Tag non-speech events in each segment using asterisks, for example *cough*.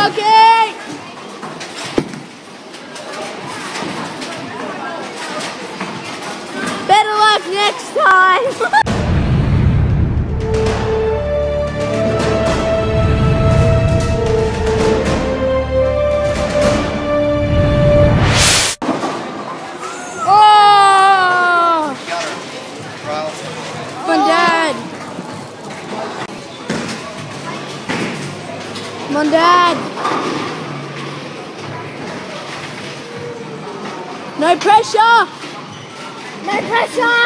lucky! Better luck next time! *laughs* Come on, Dad. No pressure. No pressure.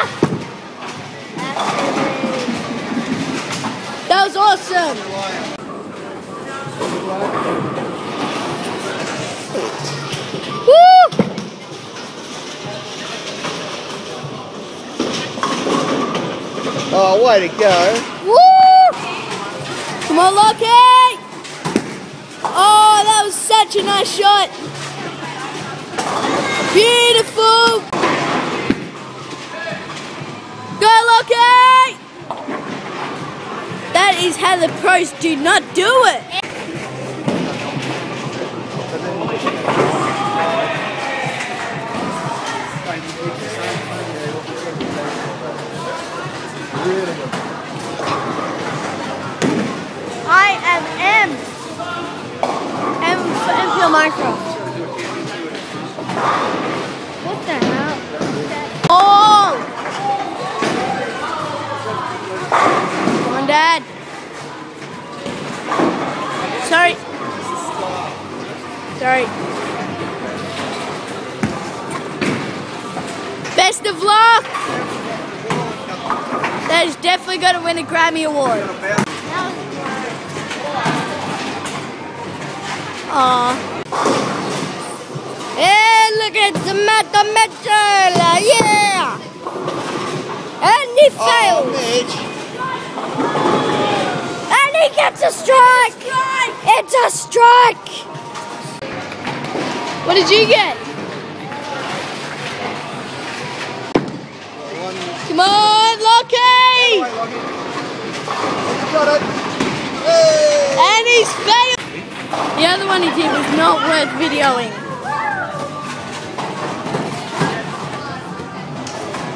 That was awesome. Woo! Oh, way to go. Such a nice shot. Beautiful. Go, Lockie! That is how the pros do not do it. MPL Minecraft. What the hell? Oh! Come on, Dad. Sorry. Sorry. Best of luck. That is definitely going to win a Grammy Award. Aw. Look at the Meta Mitchell! Uh, yeah! And he Oh, fails! And he gets a strike! It's a strike! What did you get? One. Come on, Lockie! Got it. Hey. And he's failed! The other one he did was not worth videoing.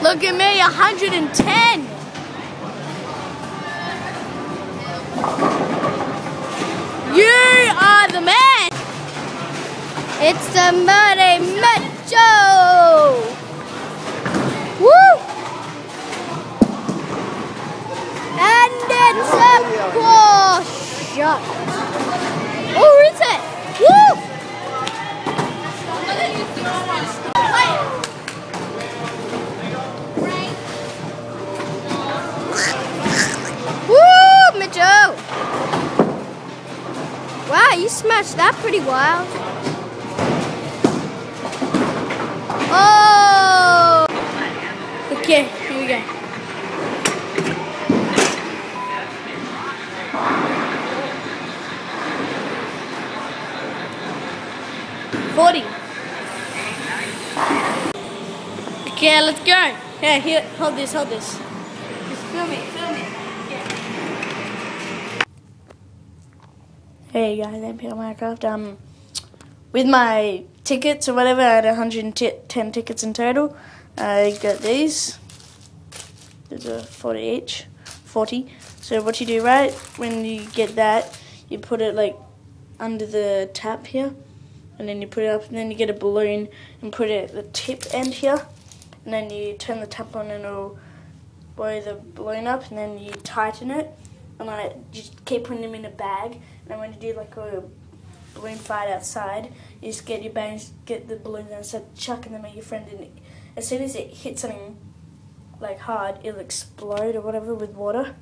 Look at me, 110! You are the man! It's the Muddy Macho! Woo! And it's a poor shot. Oh, is it? Woo, Wow, you smashed that pretty wild. Oh! Okay, here we go. Forty. Okay, let's go. Yeah, here, hold this, hold this. Just film it, film it. Hey guys, I'm Peter Minecraft. Um, with my tickets or whatever, I had 110 tickets in total. I got these. There's a 40 each. 40. So what you do, right, when you get that, you put it like under the tap here. And then you put it up, and then you get a balloon and put it at the tip end here. And then you turn the tap on and it'll blow the balloon up, and then you tighten it. It, you just keep putting them in a bag. And when you do like a balloon fight outside, you just get your bangs, get the balloons and start chucking them at your friend. And as soon as it hits something like hard, it'll explode or whatever with water.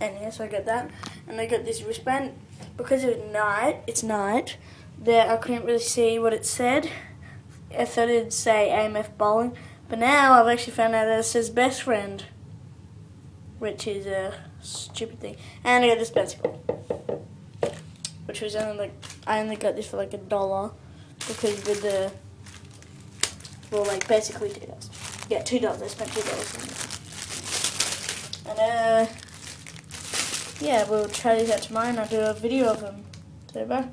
And yeah, so I got that. And I got this wristband. Because it was night, it's night, that I couldn't really see what it said. I thought it'd say AMF bowling. But now I've actually found out that it says best friend. Which is a stupid thing. And I got this bicycle. Which was only like, I only got this for like a dollar. Because with the, well like basically two dollars. Yeah, two dollars. I spent two dollars on. And uh, yeah, we'll try these out tomorrow and I'll do a video of them. So bye.